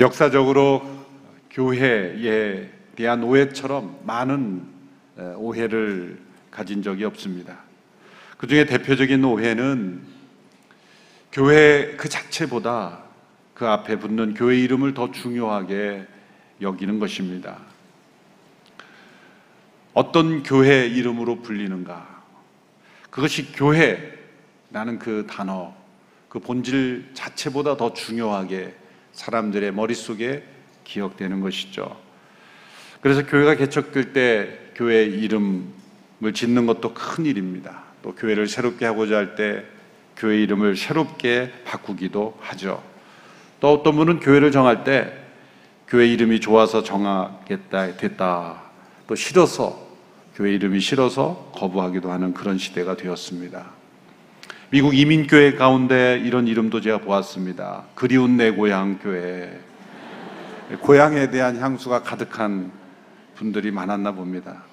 역사적으로 교회에 대한 오해처럼 많은 오해를 가진 적이 없습니다. 그 중에 대표적인 오해는 교회 그 자체보다 그 앞에 붙는 교회 이름을 더 중요하게 여기는 것입니다. 어떤 교회 이름으로 불리는가? 그것이 교회라는 그 단어, 그 본질 자체보다 더 중요하게 사람들의 머릿속에 기억되는 것이죠. 그래서 교회가 개척될 때 교회 이름을 짓는 것도 큰 일입니다. 또 교회를 새롭게 하고자 할 때 교회 이름을 새롭게 바꾸기도 하죠. 또 어떤 분은 교회를 정할 때 교회 이름이 좋아서 정하겠다 됐다. 또 싫어서 교회 이름이 싫어서 거부하기도 하는 그런 시대가 되었습니다. 미국 이민교회 가운데 이런 이름도 제가 보았습니다. 그리운 내 고향 교회. 고향에 대한 향수가 가득한 분들이 많았나 봅니다.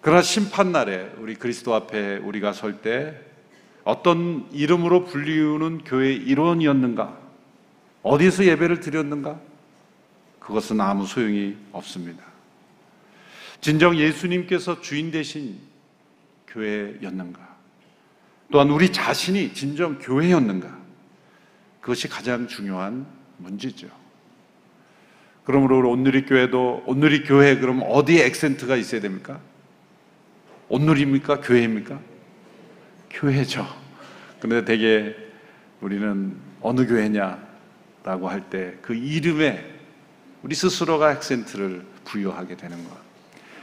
그러나 심판날에 우리 그리스도 앞에 우리가 설 때 어떤 이름으로 불리우는 교회 일원이었는가? 어디서 예배를 드렸는가? 그것은 아무 소용이 없습니다. 진정 예수님께서 주인 되신 교회였는가? 또한 우리 자신이 진정 교회였는가? 그것이 가장 중요한 문제죠. 그러므로 온누리 교회도 온누리 교회 그럼 어디에 액센트가 있어야 됩니까? 온누리입니까? 교회입니까? 교회죠. 그런데 대개 우리는 어느 교회냐라고 할 때 그 이름에 우리 스스로가 액센트를 부여하게 되는 것.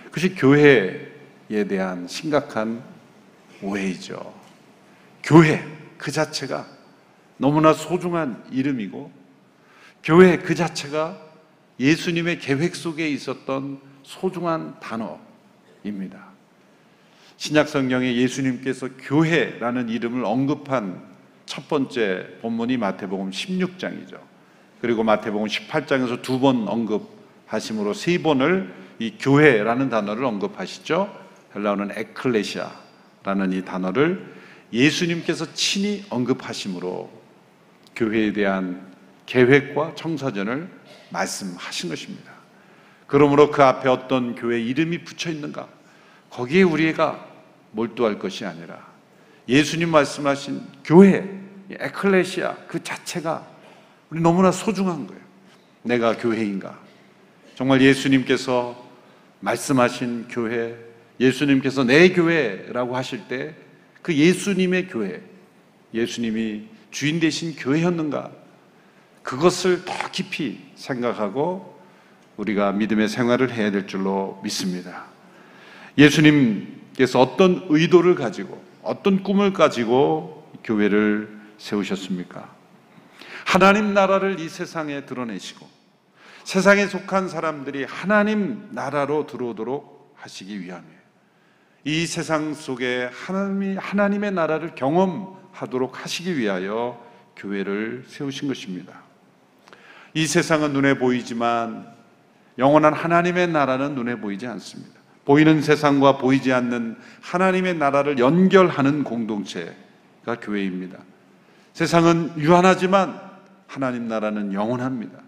그것이 교회에 대한 심각한 오해이죠. 교회 그 자체가 너무나 소중한 이름이고, 교회 그 자체가 예수님의 계획 속에 있었던 소중한 단어입니다. 신약 성경에 예수님께서 교회라는 이름을 언급한 첫 번째 본문이 마태복음 16장이죠. 그리고 마태복음 18장에서 두 번 언급하심으로 세 번을 이 교회라는 단어를 언급하시죠. 헬라어는 에클레시아라는 이 단어를 예수님께서 친히 언급하심으로 교회에 대한 계획과 청사전을 말씀하신 것입니다. 그러므로 그 앞에 어떤 교회 이름이 붙여 있는가? 거기에 우리가 몰두할 것이 아니라 예수님 말씀하신 교회, 에클레시아 그 자체가 우리 너무나 소중한 거예요. 내가 교회인가? 정말 예수님께서 말씀하신 교회, 예수님께서 내 교회라고 하실 때 그 예수님의 교회, 예수님이 주인 되신 교회였는가? 그것을 더 깊이 생각하고 우리가 믿음의 생활을 해야 될 줄로 믿습니다. 예수님께서 어떤 의도를 가지고 어떤 꿈을 가지고 교회를 세우셨습니까? 하나님 나라를 이 세상에 드러내시고 세상에 속한 사람들이 하나님 나라로 들어오도록 하시기 위함이에요. 이 세상 속에 하나님이, 하나님의 나라를 경험하도록 하시기 위하여 교회를 세우신 것입니다. 이 세상은 눈에 보이지만 영원한 하나님의 나라는 눈에 보이지 않습니다. 보이는 세상과 보이지 않는 하나님의 나라를 연결하는 공동체가 교회입니다. 세상은 유한하지만 하나님 나라는 영원합니다.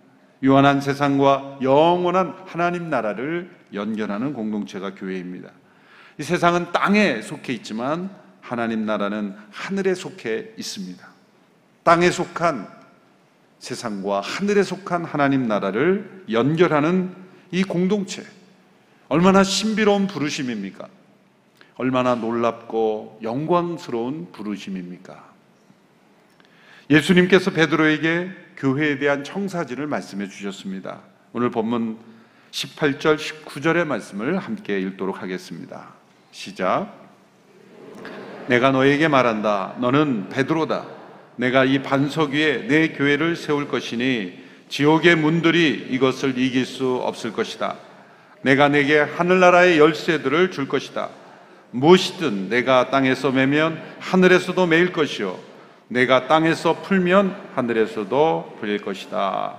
유한한 세상과 영원한 하나님 나라를 연결하는 공동체가 교회입니다. 이 세상은 땅에 속해 있지만 하나님 나라는 하늘에 속해 있습니다. 땅에 속한 세상과 하늘에 속한 하나님 나라를 연결하는 이 공동체. 얼마나 신비로운 부르심입니까? 얼마나 놀랍고 영광스러운 부르심입니까? 예수님께서 베드로에게 교회에 대한 청사진을 말씀해 주셨습니다. 오늘 본문 18절, 19절의 말씀을 함께 읽도록 하겠습니다. 시작. 내가 너에게 말한다. 너는 베드로다. 내가 이 반석 위에 내 교회를 세울 것이니 지옥의 문들이 이것을 이길 수 없을 것이다. 내가 내게 하늘나라의 열쇠들을 줄 것이다. 무엇이든 내가 땅에서 매면 하늘에서도 매일 것이요 내가 땅에서 풀면 하늘에서도 풀릴 것이다.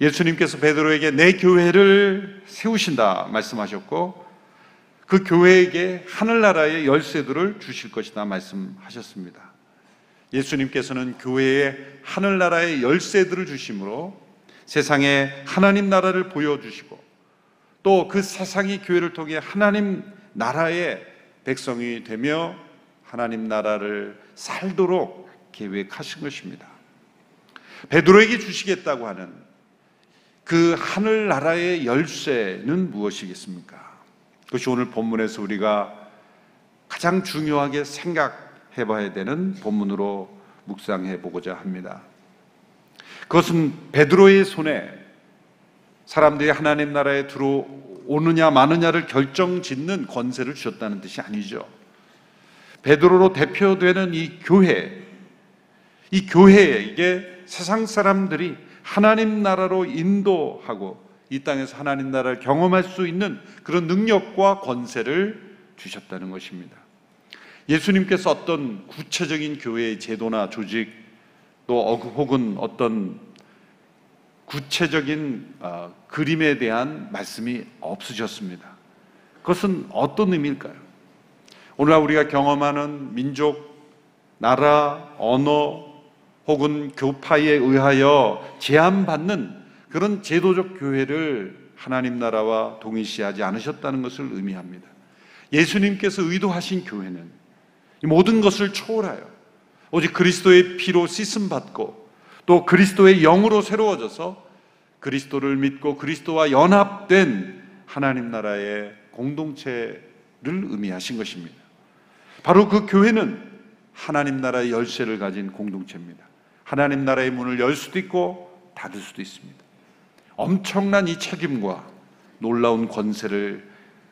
예수님께서 베드로에게 내 교회를 세우신다 말씀하셨고 그 교회에게 하늘나라의 열쇠들을 주실 것이다 말씀하셨습니다. 예수님께서는 교회에 하늘나라의 열쇠들을 주심으로 세상에 하나님 나라를 보여주시고 또 그 세상이 교회를 통해 하나님 나라의 백성이 되며 하나님 나라를 살도록 계획하신 것입니다. 베드로에게 주시겠다고 하는 그 하늘 나라의 열쇠는 무엇이겠습니까? 그것이 오늘 본문에서 우리가 가장 중요하게 생각해 봐야 되는 본문으로 묵상해 보고자 합니다. 그것은 베드로의 손에 사람들이 하나님 나라에 들어오느냐 마느냐를 결정짓는 권세를 주셨다는 뜻이 아니죠. 베드로로 대표되는 이 교회, 이 교회에게 세상 사람들이 하나님 나라로 인도하고 이 땅에서 하나님 나라를 경험할 수 있는 그런 능력과 권세를 주셨다는 것입니다. 예수님께서 어떤 구체적인 교회의 제도나 조직 또 혹은 어떤 구체적인 어, 그림에 대한 말씀이 없으셨습니다. 그것은 어떤 의미일까요? 오늘날 우리가 경험하는 민족, 나라, 언어 혹은 교파에 의하여 제한받는 그런 제도적 교회를 하나님 나라와 동일시하지 않으셨다는 것을 의미합니다. 예수님께서 의도하신 교회는 모든 것을 초월하여 오직 그리스도의 피로 씻음 받고 또 그리스도의 영으로 새로워져서 그리스도를 믿고 그리스도와 연합된 하나님 나라의 공동체를 의미하신 것입니다. 바로 그 교회는 하나님 나라의 열쇠를 가진 공동체입니다. 하나님 나라의 문을 열 수도 있고 닫을 수도 있습니다. 엄청난 이 책임과 놀라운 권세를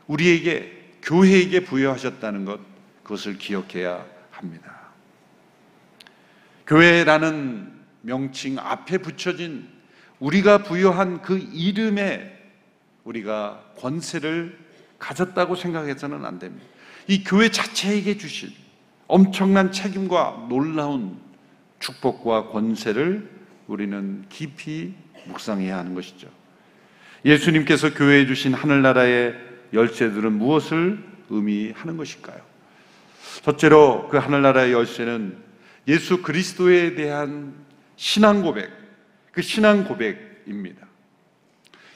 우리에게 교회에게 부여하셨다는 것 그것을 기억해야 합니다. 교회라는 명칭 앞에 붙여진 우리가 부여한 그 이름에 우리가 권세를 가졌다고 생각해서는 안 됩니다. 이 교회 자체에게 주신 엄청난 책임과 놀라운 축복과 권세를 우리는 깊이 묵상해야 하는 것이죠. 예수님께서 교회에 주신 하늘나라의 열쇠들은 무엇을 의미하는 것일까요? 첫째로 그 하늘나라의 열쇠는 예수 그리스도에 대한 신앙 고백, 그 신앙 고백입니다.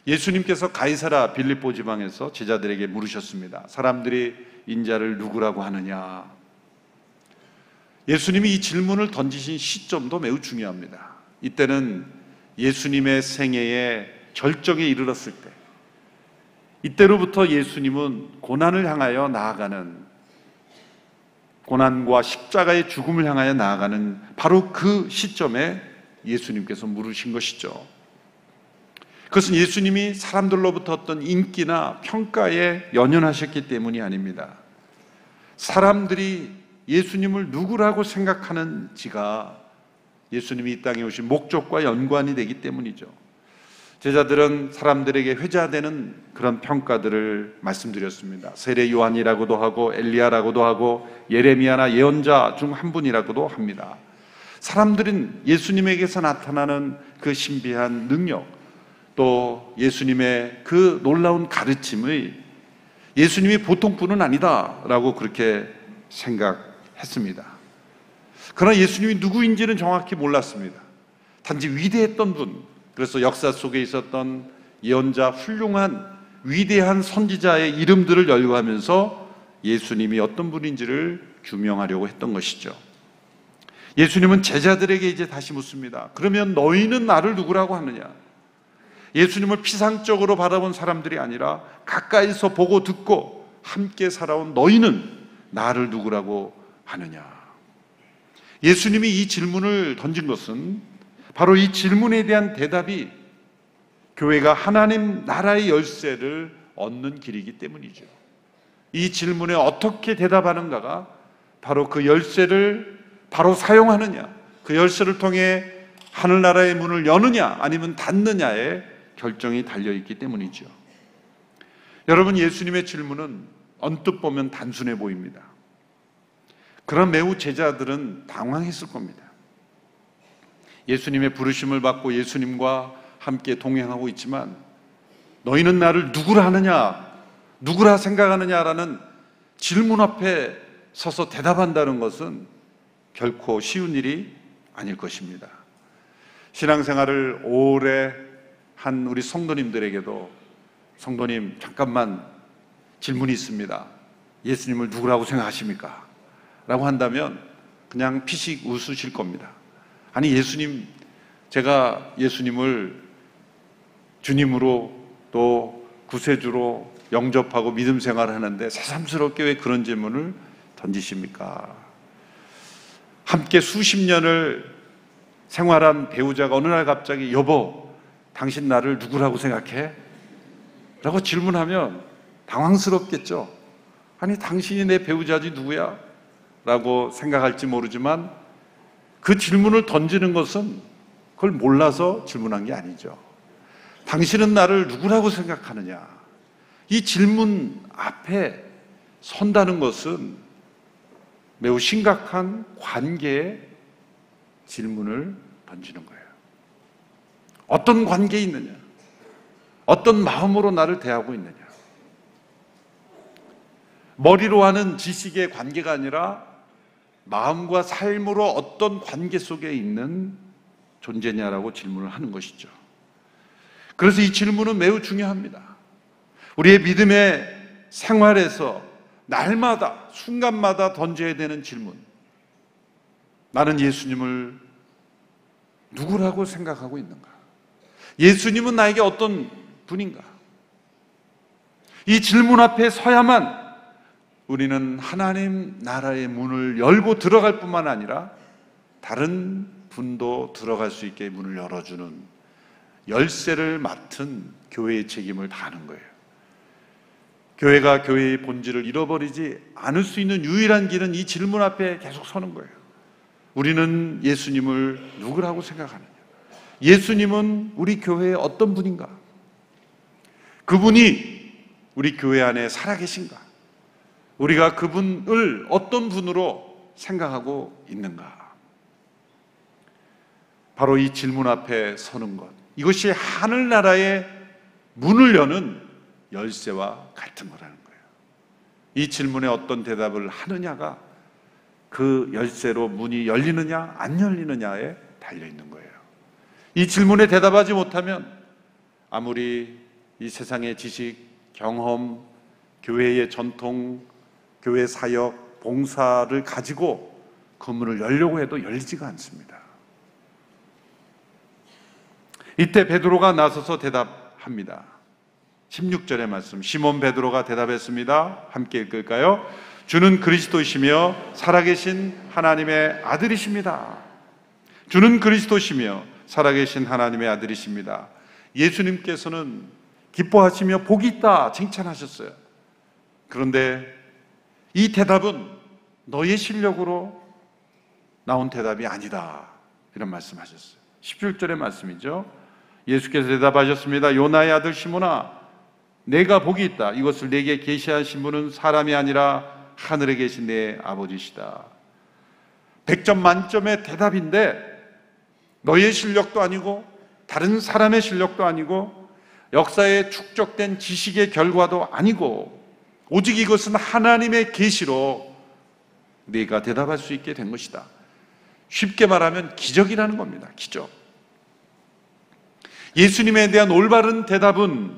예수님께서 가이사라 빌립보 지방에서 제자들에게 물으셨습니다. 사람들이 인자를 누구라고 하느냐? 예수님이 이 질문을 던지신 시점도 매우 중요합니다. 이때는 예수님의 생애의 절정에 이르렀을 때, 이때로부터 예수님은 고난을 향하여 나아가는 고난과 십자가의 죽음을 향하여 나아가는 바로 그 시점에 예수님께서 물으신 것이죠. 그것은 예수님이 사람들로부터 어떤 인기나 평가에 연연하셨기 때문이 아닙니다. 사람들이 예수님을 누구라고 생각하는지가 예수님이 이 땅에 오신 목적과 연관이 되기 때문이죠. 제자들은 사람들에게 회자되는 그런 평가들을 말씀드렸습니다. 세례 요한이라고도 하고 엘리야라고도 하고 예레미야나 예언자 중 한 분이라고도 합니다. 사람들은 예수님에게서 나타나는 그 신비한 능력 또 예수님의 그 놀라운 가르침의 예수님이 보통 분은 아니다라고 그렇게 생각 했습니다. 그러나 예수님이 누구인지는 정확히 몰랐습니다. 단지 위대했던 분, 그래서 역사 속에 있었던 예언자 훌륭한 위대한 선지자의 이름들을 열거하면서 예수님이 어떤 분인지를 규명하려고 했던 것이죠. 예수님은 제자들에게 이제 다시 묻습니다. 그러면 너희는 나를 누구라고 하느냐? 예수님을 피상적으로 바라본 사람들이 아니라 가까이서 보고 듣고 함께 살아온 너희는 나를 누구라고 하느냐? 예수님이 이 질문을 던진 것은 바로 이 질문에 대한 대답이 교회가 하나님 나라의 열쇠를 얻는 길이기 때문이죠. 이 질문에 어떻게 대답하는가가 바로 그 열쇠를 바로 사용하느냐, 그 열쇠를 통해 하늘나라의 문을 여느냐 아니면 닫느냐에 결정이 달려 있기 때문이죠. 여러분 예수님의 질문은 언뜻 보면 단순해 보입니다. 그런 매우 제자들은 당황했을 겁니다. 예수님의 부르심을 받고 예수님과 함께 동행하고 있지만 너희는 나를 누구라 하느냐, 누구라 생각하느냐라는 질문 앞에 서서 대답한다는 것은 결코 쉬운 일이 아닐 것입니다. 신앙생활을 오래 한 우리 성도님들에게도 성도님 잠깐만 질문이 있습니다. 예수님을 누구라고 생각하십니까? 라고 한다면 그냥 피식 웃으실 겁니다. 아니 예수님 제가 예수님을 주님으로 또 구세주로 영접하고 믿음 생활을 하는데 새삼스럽게 왜 그런 질문을 던지십니까? 함께 수십 년을 생활한 배우자가 어느 날 갑자기 여보, 당신 나를 누구라고 생각해? 라고 질문하면 당황스럽겠죠. 아니, 당신이 내 배우자지 누구야? 라고 생각할지 모르지만 그 질문을 던지는 것은 그걸 몰라서 질문한 게 아니죠. 당신은 나를 누구라고 생각하느냐? 이 질문 앞에 선다는 것은 매우 심각한 관계의 질문을 던지는 거예요. 어떤 관계에 있느냐? 어떤 마음으로 나를 대하고 있느냐? 머리로 하는 지식의 관계가 아니라 마음과 삶으로 어떤 관계 속에 있는 존재냐라고 질문을 하는 것이죠. 그래서 이 질문은 매우 중요합니다. 우리의 믿음의 생활에서 날마다, 순간마다 던져야 되는 질문. 나는 예수님을 누구라고 생각하고 있는가? 예수님은 나에게 어떤 분인가? 이 질문 앞에 서야만 우리는 하나님 나라의 문을 열고 들어갈 뿐만 아니라 다른 분도 들어갈 수 있게 문을 열어주는 열쇠를 맡은 교회의 책임을 다하는 거예요. 교회가 교회의 본질을 잃어버리지 않을 수 있는 유일한 길은 이 질문 앞에 계속 서는 거예요. 우리는 예수님을 누구라고 생각하느냐? 예수님은 우리 교회의 어떤 분인가? 그분이 우리 교회 안에 살아계신가? 우리가 그분을 어떤 분으로 생각하고 있는가? 바로 이 질문 앞에 서는 것. 이것이 하늘나라의 문을 여는 열쇠와 같은 거라는 거예요. 이 질문에 어떤 대답을 하느냐가 그 열쇠로 문이 열리느냐, 안 열리느냐에 달려 있는 거예요. 이 질문에 대답하지 못하면 아무리 이 세상의 지식, 경험, 교회의 전통, 교회 사역, 봉사를 가지고 그 문을 열려고 해도 열리지가 않습니다. 이때 베드로가 나서서 대답합니다. 16절의 말씀. 시몬 베드로가 대답했습니다. 함께 읽을까요? 주는 그리스도시며 살아계신 하나님의 아들이십니다. 주는 그리스도시며 살아계신 하나님의 아들이십니다. 예수님께서는 기뻐하시며 복이 있다 칭찬하셨어요. 그런데 이 대답은 너의 실력으로 나온 대답이 아니다. 이런 말씀하셨어요. 17절의 말씀이죠. 예수께서 대답하셨습니다. 요나의 아들 시몬아, 내가 복이 있다. 이것을 내게 계시하신 분은 사람이 아니라 하늘에 계신 내 아버지시다. 100점 만점의 대답인데 너의 실력도 아니고 다른 사람의 실력도 아니고 역사에 축적된 지식의 결과도 아니고 오직 이것은 하나님의 계시로 네가 대답할 수 있게 된 것이다. 쉽게 말하면 기적이라는 겁니다. 기적. 예수님에 대한 올바른 대답은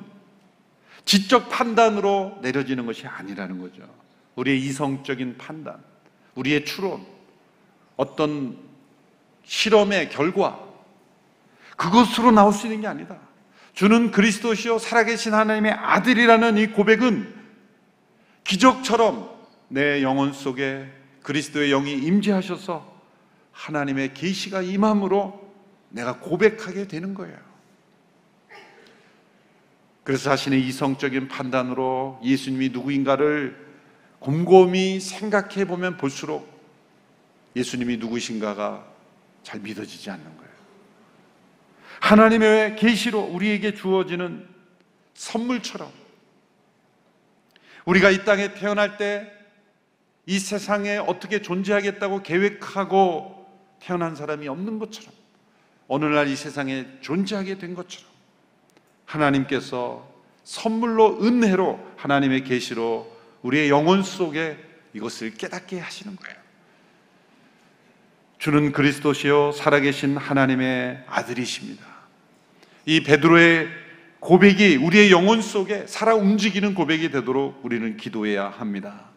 지적 판단으로 내려지는 것이 아니라는 거죠. 우리의 이성적인 판단, 우리의 추론, 어떤 실험의 결과, 그것으로 나올 수 있는 게 아니다. 주는 그리스도시요 살아계신 하나님의 아들이라는 이 고백은 기적처럼 내 영혼 속에 그리스도의 영이 임재하셔서 하나님의 계시가 임함으로 내가 고백하게 되는 거예요. 그래서 자신의 이성적인 판단으로 예수님이 누구인가를 곰곰이 생각해 보면 볼수록 예수님이 누구신가가 잘 믿어지지 않는 거예요. 하나님의 계시로 우리에게 주어지는 선물처럼 우리가 이 땅에 태어날 때 이 세상에 어떻게 존재하겠다고 계획하고 태어난 사람이 없는 것처럼 어느 날 이 세상에 존재하게 된 것처럼 하나님께서 선물로 은혜로 하나님의 계시로 우리의 영혼 속에 이것을 깨닫게 하시는 거예요. 주는 그리스도시요 살아계신 하나님의 아들이십니다. 이 베드로의 고백이 우리의 영혼 속에 살아 움직이는 고백이 되도록 우리는 기도해야 합니다.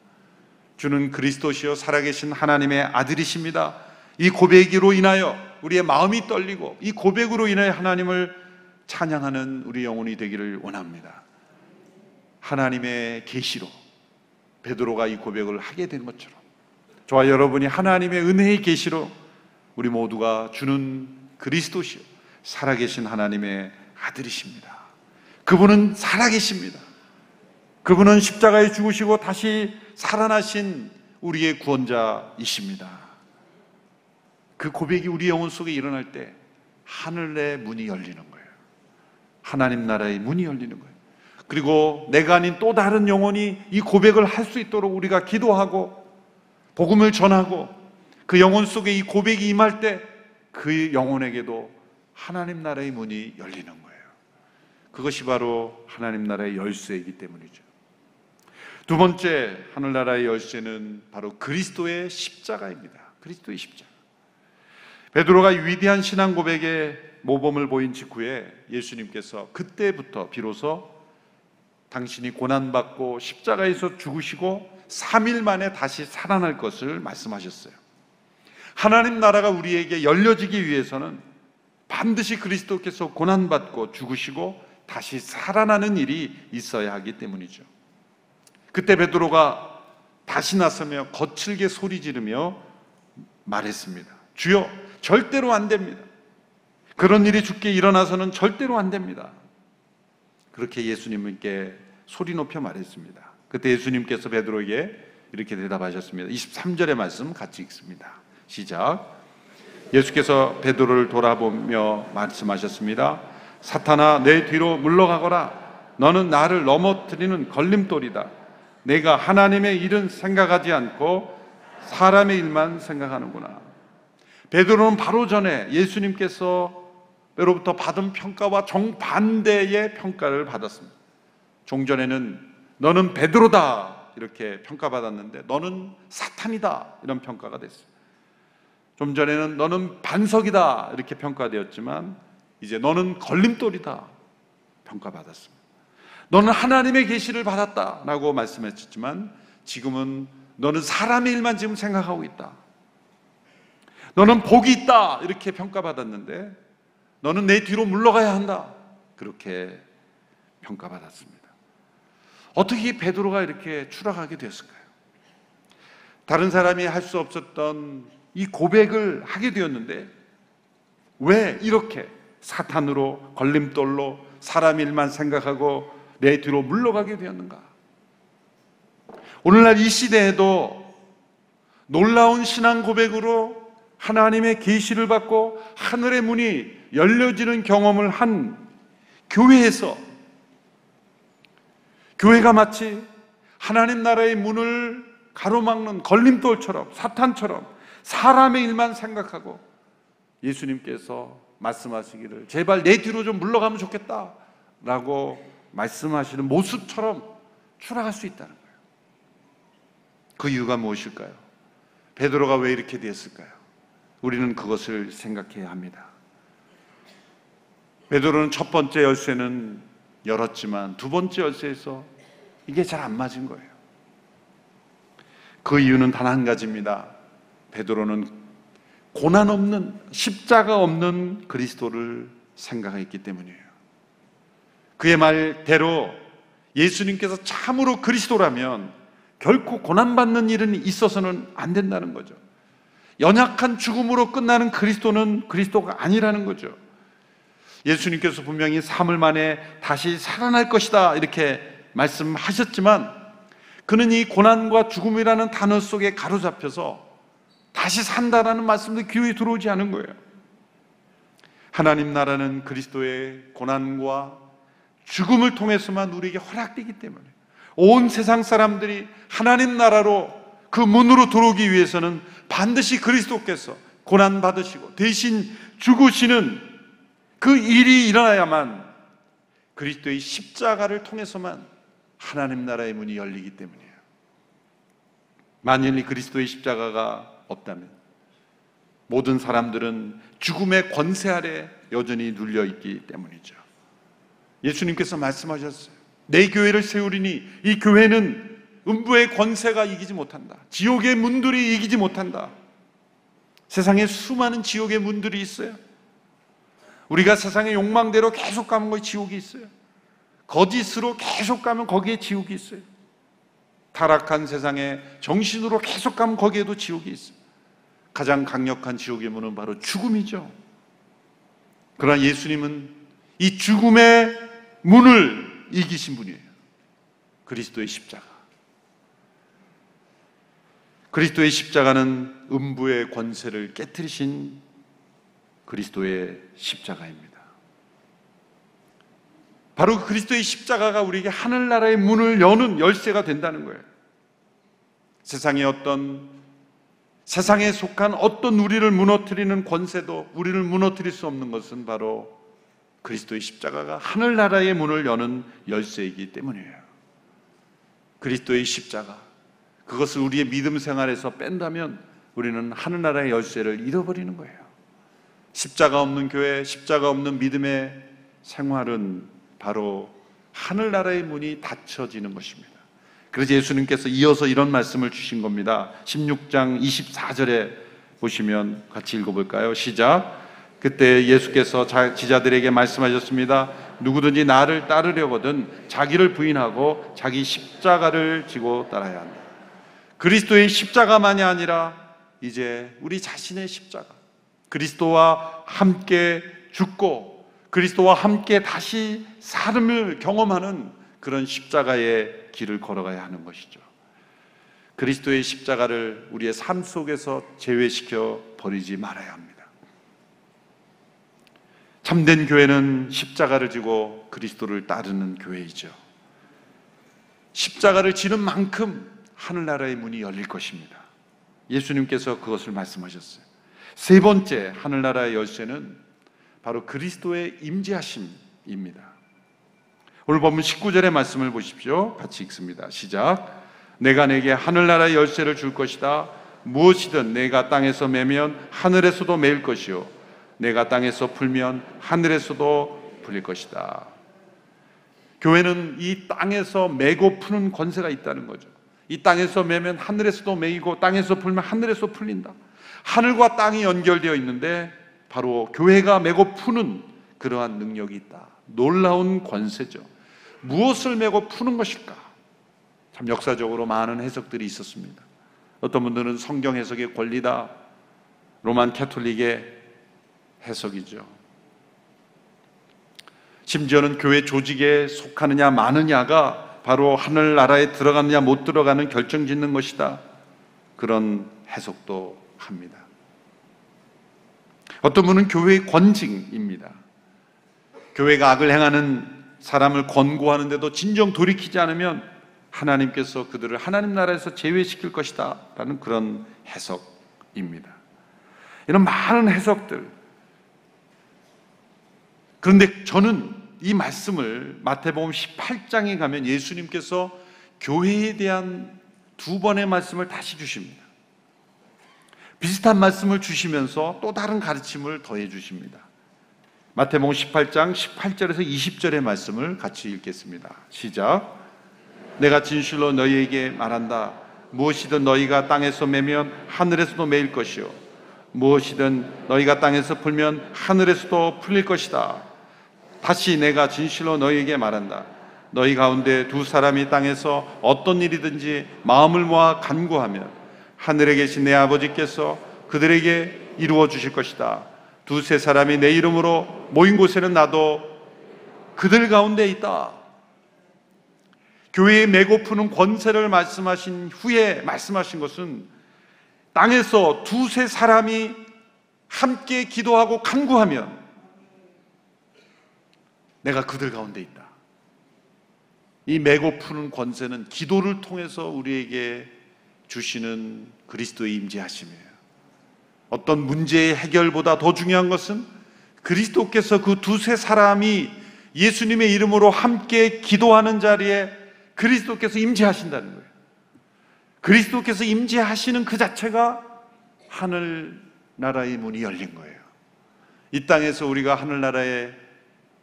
주는 그리스도시요 살아계신 하나님의 아들이십니다. 이 고백으로 인하여 우리의 마음이 떨리고 이 고백으로 인하여 하나님을 찬양하는 우리 영혼이 되기를 원합니다. 하나님의 계시로 베드로가 이 고백을 하게 된 것처럼 저와 여러분이 하나님의 은혜의 계시로 우리 모두가 주는 그리스도시요 살아계신 하나님의 아들이십니다. 그분은 살아계십니다. 그분은 십자가에 죽으시고 다시 살아나신 우리의 구원자이십니다. 그 고백이 우리 영혼 속에 일어날 때 하늘의 문이 열리는 거예요. 하나님 나라의 문이 열리는 거예요. 그리고 내가 아닌 또 다른 영혼이 이 고백을 할 수 있도록 우리가 기도하고 복음을 전하고 그 영혼 속에 이 고백이 임할 때 그 영혼에게도 하나님 나라의 문이 열리는 거예요. 그것이 바로 하나님 나라의 열쇠이기 때문이죠. 두 번째 하늘나라의 열쇠는 바로 그리스도의 십자가입니다. 그리스도의 십자가. 베드로가 위대한 신앙 고백에 모범을 보인 직후에 예수님께서 그때부터 비로소 당신이 고난받고 십자가에서 죽으시고 3일 만에 다시 살아날 것을 말씀하셨어요. 하나님 나라가 우리에게 열려지기 위해서는 반드시 그리스도께서 고난받고 죽으시고 다시 살아나는 일이 있어야 하기 때문이죠. 그때 베드로가 다시 나서며 거칠게 소리 지르며 말했습니다. 주여, 절대로 안 됩니다. 그런 일이 죽게 일어나서는 절대로 안 됩니다. 그렇게 예수님께 소리 높여 말했습니다. 그때 예수님께서 베드로에게 이렇게 대답하셨습니다. 23절의 말씀 같이 읽습니다. 시작. 예수께서 베드로를 돌아보며 말씀하셨습니다. 사탄아 내 뒤로 물러가거라. 너는 나를 넘어뜨리는 걸림돌이다. 내가 하나님의 일은 생각하지 않고 사람의 일만 생각하는구나. 베드로는 바로 전에 예수님께서 로부터 받은 평가와 정반대의 평가를 받았습니다. 종전에는 너는 베드로다 이렇게 평가받았는데 너는 사탄이다 이런 평가가 됐어요. 좀 전에는 너는 반석이다 이렇게 평가되었지만 이제 너는 걸림돌이다 평가받았습니다. 너는 하나님의 계시를 받았다라고 말씀했지만 지금은 너는 사람의 일만 지금 생각하고 있다. 너는 복이 있다 이렇게 평가받았는데 너는 내 뒤로 물러가야 한다 그렇게 평가받았습니다. 어떻게 베드로가 이렇게 추락하게 됐을까요? 다른 사람이 할 수 없었던 이 고백을 하게 되었는데 왜 이렇게 사탄으로 걸림돌로 사람 일만 생각하고 내 뒤로 물러가게 되었는가? 오늘날 이 시대에도 놀라운 신앙 고백으로 하나님의 계시를 받고 하늘의 문이 열려지는 경험을 한 교회에서 교회가 마치 하나님 나라의 문을 가로막는 걸림돌처럼 사탄처럼 사람의 일만 생각하고 예수님께서 말씀하시기를 제발 내 뒤로 좀 물러가면 좋겠다 라고 말씀하시는 모습처럼 추락할 수 있다는 거예요. 그 이유가 무엇일까요? 베드로가 왜 이렇게 됐을까요? 우리는 그것을 생각해야 합니다. 베드로는 첫 번째 열쇠는 열었지만 두 번째 열쇠에서 이게 잘 안 맞은 거예요. 그 이유는 단 한 가지입니다. 베드로는 고난 없는 십자가 없는 그리스도를 생각했기 때문이에요. 그의 말대로 예수님께서 참으로 그리스도라면 결코 고난받는 일은 있어서는 안 된다는 거죠. 연약한 죽음으로 끝나는 그리스도는 그리스도가 아니라는 거죠. 예수님께서 분명히 3일 만에 다시 살아날 것이다 이렇게 말씀하셨지만 그는 이 고난과 죽음이라는 단어 속에 가로잡혀서 다시 산다라는 말씀도 귀에 들어오지 않은 거예요. 하나님 나라는 그리스도의 고난과 죽음을 통해서만 우리에게 허락되기 때문에 온 세상 사람들이 하나님 나라로 그 문으로 들어오기 위해서는 반드시 그리스도께서 고난 받으시고 대신 죽으시는 그 일이 일어나야만 그리스도의 십자가를 통해서만 하나님 나라의 문이 열리기 때문이에요. 만일 그리스도의 십자가가 없다면 모든 사람들은 죽음의 권세 아래 여전히 눌려 있기 때문이죠. 예수님께서 말씀하셨어요. 내 교회를 세우리니 이 교회는 음부의 권세가 이기지 못한다. 지옥의 문들이 이기지 못한다. 세상에 수많은 지옥의 문들이 있어요. 우리가 세상의 욕망대로 계속 가면 거기 지옥이 있어요. 거짓으로 계속 가면 거기에 지옥이 있어요. 타락한 세상에 정신으로 계속 가면 거기에도 지옥이 있어요. 가장 강력한 지옥의 문은 바로 죽음이죠. 그러나 예수님은 이 죽음의 문을 이기신 분이에요. 그리스도의 십자가. 그리스도의 십자가는 음부의 권세를 깨뜨리신 그리스도의 십자가입니다. 바로 그 그리스도의 십자가가 우리에게 하늘나라의 문을 여는 열쇠가 된다는 거예요. 세상의 어떤 세상에 속한 어떤 우리를 무너뜨리는 권세도 우리를 무너뜨릴 수 없는 것은 바로 그리스도의 십자가가 하늘나라의 문을 여는 열쇠이기 때문이에요. 그리스도의 십자가 그것을 우리의 믿음 생활에서 뺀다면 우리는 하늘나라의 열쇠를 잃어버리는 거예요. 십자가 없는 교회, 십자가 없는 믿음의 생활은 바로 하늘나라의 문이 닫혀지는 것입니다. 그래서 예수님께서 이어서 이런 말씀을 주신 겁니다. 16장 24절에 보시면 같이 읽어볼까요? 시작. 그때 예수께서 지자들에게 말씀하셨습니다. 누구든지 나를 따르려거든 자기를 부인하고 자기 십자가를 지고 따라야 한다. 그리스도의 십자가만이 아니라 이제 우리 자신의 십자가. 그리스도와 함께 죽고 그리스도와 함께 다시 삶을 경험하는 그런 십자가의 길을 걸어가야 하는 것이죠. 그리스도의 십자가를 우리의 삶 속에서 제외시켜 버리지 말아야 합니다. 참된 교회는 십자가를 지고 그리스도를 따르는 교회이죠. 십자가를 지는 만큼 하늘나라의 문이 열릴 것입니다. 예수님께서 그것을 말씀하셨어요. 세 번째 하늘나라의 열쇠는 바로 그리스도의 임재하심입니다. 오늘 본문 19절의 말씀을 보십시오. 같이 읽습니다. 시작. 내가 내게 하늘나라의 열쇠를 줄 것이다. 무엇이든 내가 땅에서 매면 하늘에서도 매일 것이요. 내가 땅에서 풀면 하늘에서도 풀릴 것이다. 교회는 이 땅에서 매고 푸는 권세가 있다는 거죠. 이 땅에서 매면 하늘에서도 매이고 땅에서 풀면 하늘에서 풀린다. 하늘과 땅이 연결되어 있는데 바로 교회가 매고 푸는 그러한 능력이 있다. 놀라운 권세죠. 무엇을 메고 푸는 것일까? 참 역사적으로 많은 해석들이 있었습니다. 어떤 분들은 성경 해석의 권리다. 로만 캐톨릭의 해석이죠. 심지어는 교회 조직에 속하느냐 마느냐가 바로 하늘나라에 들어가느냐 못 들어가는 결정 짓는 것이다. 그런 해석도 합니다. 어떤 분은 교회의 권징입니다. 교회가 악을 행하는 사람을 권고하는데도 진정 돌이키지 않으면 하나님께서 그들을 하나님 나라에서 제외시킬 것이다. 라는 그런 해석입니다. 이런 많은 해석들. 그런데 저는 이 말씀을 마태복음 18장에 가면 예수님께서 교회에 대한 두 번의 말씀을 다시 주십니다. 비슷한 말씀을 주시면서 또 다른 가르침을 더해 주십니다. 마태복음 18장 18절에서 20절의 말씀을 같이 읽겠습니다. 시작. 내가 진실로 너희에게 말한다. 무엇이든 너희가 땅에서 매면 하늘에서도 매일 것이요. 무엇이든 너희가 땅에서 풀면 하늘에서도 풀릴 것이다. 다시 내가 진실로 너희에게 말한다. 너희 가운데 두 사람이 땅에서 어떤 일이든지 마음을 모아 간구하면 하늘에 계신 내 아버지께서 그들에게 이루어 주실 것이다. 두세 사람이 내 이름으로 모인 곳에는 나도 그들 가운데 있다. 교회에 메고푸는 권세를 말씀하신 후에 말씀하신 것은 땅에서 두세 사람이 함께 기도하고 간구하면 내가 그들 가운데 있다. 이 메고푸는 권세는 기도를 통해서 우리에게 주시는 그리스도의 임재하심이에요. 어떤 문제의 해결보다 더 중요한 것은 그리스도께서 그 두세 사람이 예수님의 이름으로 함께 기도하는 자리에 그리스도께서 임재하신다는 거예요. 그리스도께서 임재하시는 그 자체가 하늘 나라의 문이 열린 거예요. 이 땅에서 우리가 하늘 나라의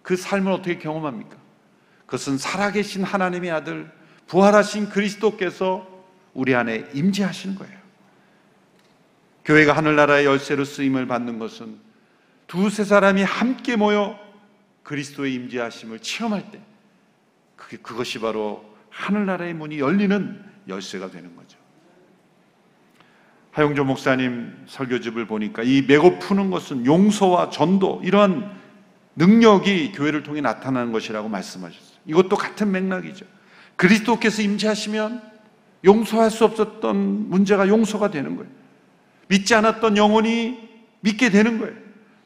그 삶을 어떻게 경험합니까? 그것은 살아계신 하나님의 아들, 부활하신 그리스도께서 우리 안에 임재하시는 거예요. 교회가 하늘나라의 열쇠로 쓰임을 받는 것은 두세 사람이 함께 모여 그리스도의 임재하심을 체험할 때 그게 그것이 바로 하늘나라의 문이 열리는 열쇠가 되는 거죠. 하용조 목사님 설교집을 보니까 이 메고 푸는 것은 용서와 전도 이러한 능력이 교회를 통해 나타나는 것이라고 말씀하셨어요. 이것도 같은 맥락이죠. 그리스도께서 임재하시면 용서할 수 없었던 문제가 용서가 되는 거예요. 믿지 않았던 영혼이 믿게 되는 거예요.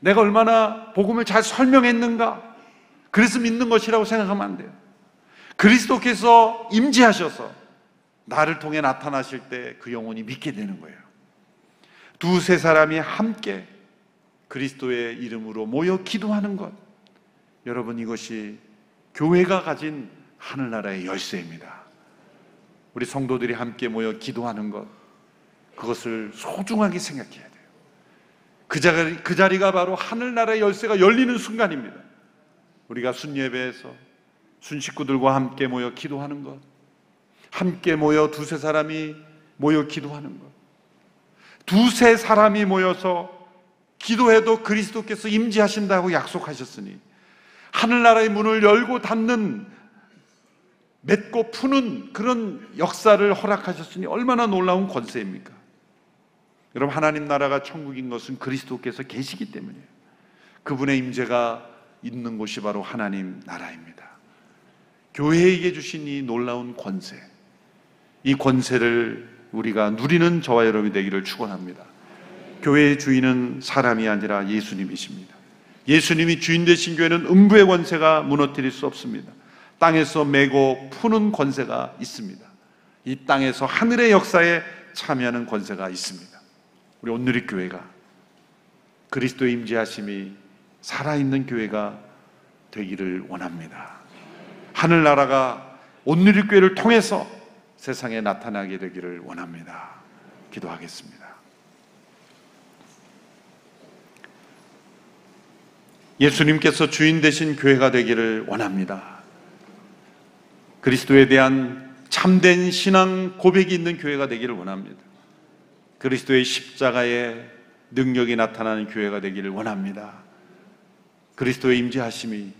내가 얼마나 복음을 잘 설명했는가? 그래서 믿는 것이라고 생각하면 안 돼요. 그리스도께서 임재하셔서 나를 통해 나타나실 때 그 영혼이 믿게 되는 거예요. 두세 사람이 함께 그리스도의 이름으로 모여 기도하는 것. 여러분 이것이 교회가 가진 하늘나라의 열쇠입니다. 우리 성도들이 함께 모여 기도하는 것. 그것을 소중하게 생각해야 돼요. 그 자리, 그 자리가 바로 하늘나라의 열쇠가 열리는 순간입니다. 우리가 순예배에서 순식구들과 함께 모여 기도하는 것. 함께 모여 두세 사람이 모여 기도하는 것. 두세 사람이 모여서 기도해도 그리스도께서 임재하신다고 약속하셨으니 하늘나라의 문을 열고 닫는 맺고 푸는 그런 역사를 허락하셨으니 얼마나 놀라운 권세입니까? 여러분 하나님 나라가 천국인 것은 그리스도께서 계시기 때문이에요. 그분의 임재가 있는 곳이 바로 하나님 나라입니다. 교회에게 주신 이 놀라운 권세, 이 권세를 우리가 누리는 저와 여러분이 되기를 축원합니다. 교회의 주인은 사람이 아니라 예수님이십니다. 예수님이 주인 되신 교회는 음부의 권세가 무너뜨릴 수 없습니다. 땅에서 메고 푸는 권세가 있습니다. 이 땅에서 하늘의 역사에 참여하는 권세가 있습니다. 우리 온누리 교회가 그리스도의 임재하심이 살아있는 교회가 되기를 원합니다. 하늘나라가 온누리 교회를 통해서 세상에 나타나게 되기를 원합니다. 기도하겠습니다. 예수님께서 주인 되신 교회가 되기를 원합니다. 그리스도에 대한 참된 신앙 고백이 있는 교회가 되기를 원합니다. 그리스도의 십자가의 능력이 나타나는 교회가 되기를 원합니다. 그리스도의 임재하심이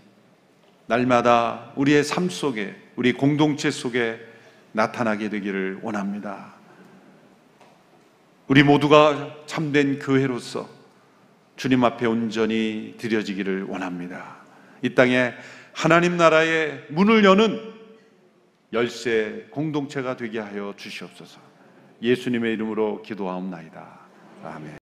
날마다 우리의 삶 속에, 우리 공동체 속에 나타나게 되기를 원합니다. 우리 모두가 참된 교회로서 주님 앞에 온전히 드려지기를 원합니다. 이 땅에 하나님 나라의 문을 여는 열쇠 공동체가 되게 하여 주시옵소서. 예수님의 이름으로 기도하옵나이다. 아멘.